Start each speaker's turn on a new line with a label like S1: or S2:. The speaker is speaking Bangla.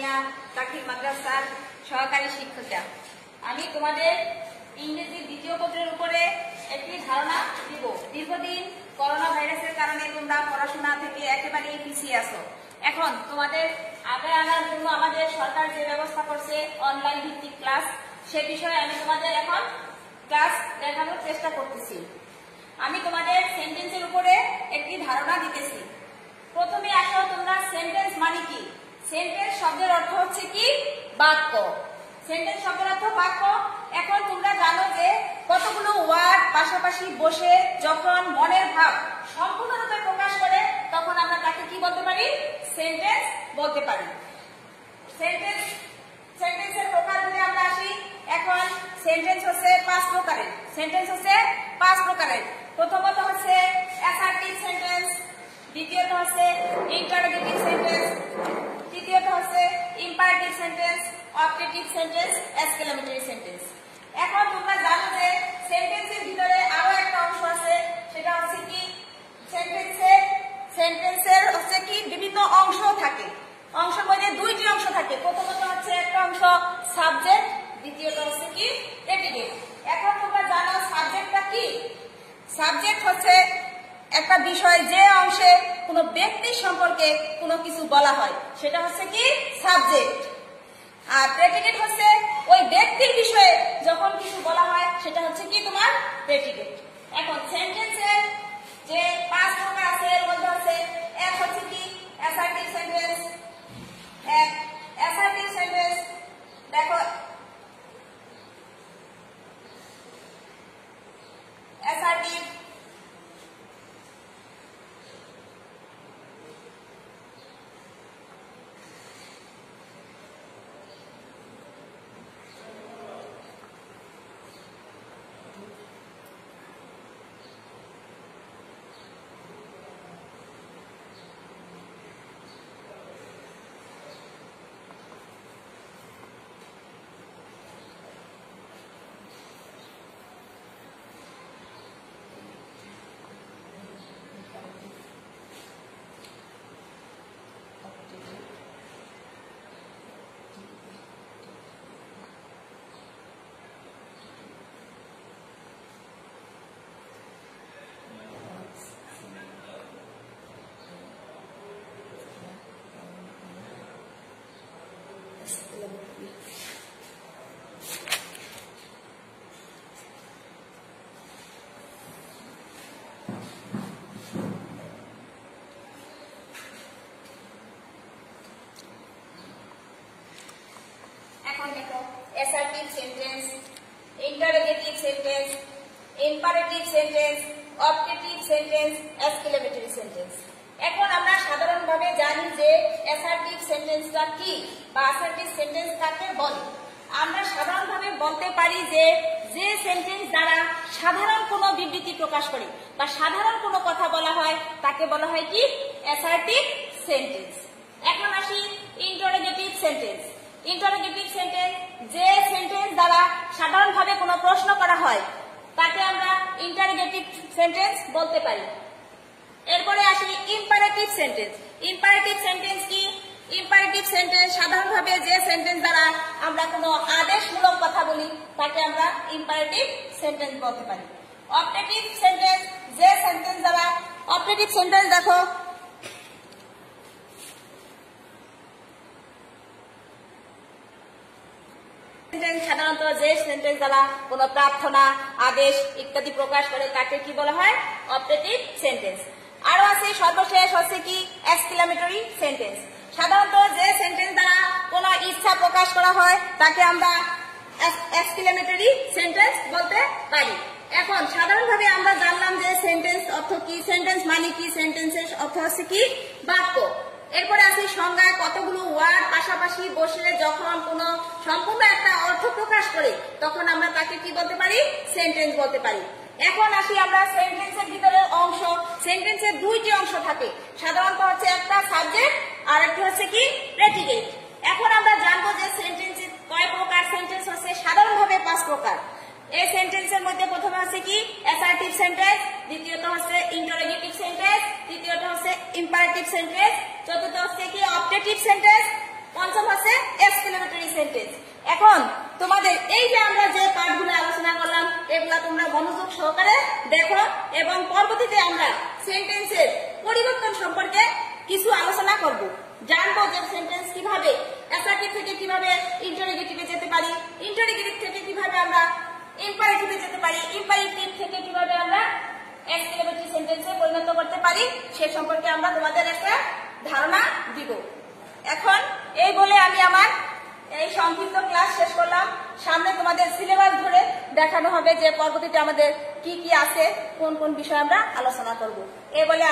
S1: মিয়া দাখিল মাদ্রাসার সহকারী শিক্ষিকা। আমি তোমাদের ইংরেজি দ্বিতীয় পত্রের উপরে একটি ধারণা দিব। দীর্ঘদিন করোনা ভাইরাসের কারণে তোমরা পড়াশোনা থেকে একেবারেই পিছিয়ে আছো। এখন তোমাদের আগে আনার জন্য আমাদের সরকার যে ব্যবস্থা করছে অনলাইন ভিত্তিক ক্লাস সে বিষয়ে আমি তোমাদের এখন ক্লাস দেখানোর চেষ্টা করতেছি। আমি তোমাদের সেন্টেন্সের উপরে একটি ধারণা দিতেছি। প্রথমে আসো তোমরা সেন্টেন্স মানে কি? সেন্টেন্স শব্দের অর্থ হচ্ছে কি? বাক্য। সেন্টেন্স শব্দের অর্থ বাক্য। এখন তোমরা জানো যে কতগুলো ওয়ার্ড পাশাপাশি বসে যখন মনের ভাব সম্পূর্ণরূপে প্রকাশ করে, তখন আমরা তাকে কি বলতে পারি? সেন্টেন্স বলতে পারি। সেন্টেন্স, সেন্টেন্সের প্রকার প্রকারগুলি আমরা আসি। এখন সেন্টেন্স হচ্ছে পাঁচ প্রকারের। সেন্টেন্স হচ্ছে পাঁচ প্রকারের। প্রথমত হচ্ছে অ্যাসার্টিভ সেন্টেন্স দ্বিতীয়ত হচ্ছে ইন্টারোগেটিভ সেন্টেন্স তৃতীয়ত হচ্ছে imperative sentence objective sentence exclamatory sentence এখন তোমরা জানো যে সেন্টেন্সের ভিতরে আরও একটা অংশ আছে, সেটা হচ্ছে কি? সেন্টেন্সের সেন্টেন্সের হচ্ছে কি? বিভিন্ন অংশ থাকে। অংশের মধ্যে দুইটি অংশ থাকে। প্রথমত হচ্ছে একটা অংশ সাবজেক্ট দ্বিতীয়ত হচ্ছে কি? প্রেডিকেট এখন তোমরা জানো সাবজেক্টটা কি? সাবজেক্ট হচ্ছে একটা বিষয় যে অংশে কোনো ব্যক্তির সম্পর্কে কোনো কিছু বলা হয়, সেটা হচ্ছে কি সাবজেক্ট আর প্রেডিকেট হচ্ছে ওই ব্যক্তির বিষয়ে যখন কিছু বলা হয়, সেটা হচ্ছে কি তোমার প্রেডিকেট এখন সেন্টেন্সের যে পাঁচ প্রকার আছে, এর মধ্যে হচ্ছে এক হচ্ছে কি অ্যাসার্টিভ সেন্টেন্স এক অ্যাসার্টিভ সেন্টেন্স দেখো অ্যাসার্টিভ এখন দেখো assertive sentence interrogative sentence imperative sentence objective sentence exclamatory sentence এখন আমরা সাধারণভাবে জানি যে অ্যাসার্টিভ সেন্টেন্সটা কি বা অ্যাসার্টিভ সেন্টেন্স কাকে বলে। আমরা সাধারণভাবে বলতে পারি যে যে সেন্টেন্স দ্বারা সাধারণ কোনো বিবৃতি প্রকাশ করে বা সাধারণ কোনো কথা বলা হয়, তাকে বলা হয় কি? অ্যাসার্টিভ সেন্টেন্স এখন আসি ইন্টারোগেটিভ সেন্টেন্স ইন্টারোগেটিভ সেন্টেন্স যে সেন্টেন্স দ্বারা সাধারণভাবে কোনো প্রশ্ন করা হয়, তাকে আমরা ইন্টারোগেটিভ সেন্টেন্স বলতে পারি। এরপরে আসি ইম্পারেটিভ সেন্টেন্স ইম্পারেটিভ সেন্টেন্স কি? ইম্পারেটিভ সেন্টেন্স সাধারণভাবে যে সেন্টেন্স দ্বারা আমরা কোনো আদেশমূলক কথা বলি, তাকে আমরা ইম্পারেটিভ সেন্টেন্স বলতে পারি। অপারেটিভ সেন্টেন্স যে সেন্টেন্স দ্বারা অপারেটিভ সেন্টেন্স দেখো যে সেন্টেন্স দ্বারা কোনো প্রার্থনা, আদেশ ইত্যাদি প্রকাশ করে, তাকে কি বলা হয়? অবজেক্টিভ সেন্টেন্স আরও আছে, সর্বশেষ হচ্ছে কি? এক্সক্লামেটরি সেন্টেন্স সাধারণত যে সেন্টেন্স দ্বারা কোনো ইচ্ছা প্রকাশ করা হয়, তাকে আমরা এক্সক্লামেটরি সেন্টেন্স বলতে পারি। এখন, সাধারণভাবে আমরা জানলাম যে সেন্টেন্স অর্থ কি? সেন্টেন্স মানে কি? সেন্টেন্সের অর্থ হচ্ছে কি? বাক্য। এরপরে আছে সংজ্ঞায় কতগুলো ওয়ার্ড, পাশাপাশি বসে যখন কোনো সম্পূর্ণ একটা অর্থ প্রকাশ করে, তখন আমরা তাকে কি বলতে পারি? সেন্টেন্স বলতে পারি। এখন আসি আমরা সেন্টেন্সের ভিতরে অংশ। সেন্টেন্সের দুইটি অংশ থাকে। সাধারণত হচ্ছে একটা সাবজেক্ট আর একটা হচ্ছে কি? প্রেডিকেট এখন আমরা জানব যে সেন্টেন্সের কয় প্রকার? সেন্টেন্স হচ্ছে সাধারণভাবে পাঁচ প্রকার। এই সেন্টেন্সের মধ্যে প্রথমে হচ্ছে কি? অ্যাসার্টিভ সেন্টেন্স দ্বিতীয়ত হচ্ছে ইন্টারোগেটিভ সেন্টেন্স তৃতীয়ত হচ্ছে ইম্পারেটিভ সেন্টেন্স চতুর্থ হচ্ছে কি অবজেক্টিভ সেন্টেন্স পঞ্চম হচ্ছে সেন্টেন্স এখন তোমাদের এই যে আমরা যে পাঠগুলো আলোচনা করলাম, এগুলা তোমরা মনোযোগ সহকারে দেখো এবং পরবর্তীতে আমরা সেন্টেন্সের পরিবর্তন সম্পর্কে কিছু আলোচনা করব। জানব যে সেন্টেন্স কীভাবে অ্যাসার্টিভ থেকে কীভাবে ইন্টারোগেটিভে যেতে পারি ইন্টারোগেটিভ থেকে কীভাবে আমরা ইম্পারেটিভে যেতে পারি ইম্পারেটিভ থেকে কীভাবে আমরা এক্সক্লেমেটরি সেন্টেন্সে পরিণত করতে পারি, সে সম্পর্কে আমরা তোমাদের একটা ধারণা দিব। এখন এই বলে আমি আমার এই সংক্ষিপ্ত ক্লাস শেষ করলাম। সামনে তোমাদের সিলেবাস ধরে দেখানো হবে যে পরবর্তীতে আমাদের কি কি আছে, কোন কোন বিষয়ে আমরা আলোচনা করব। এই বলে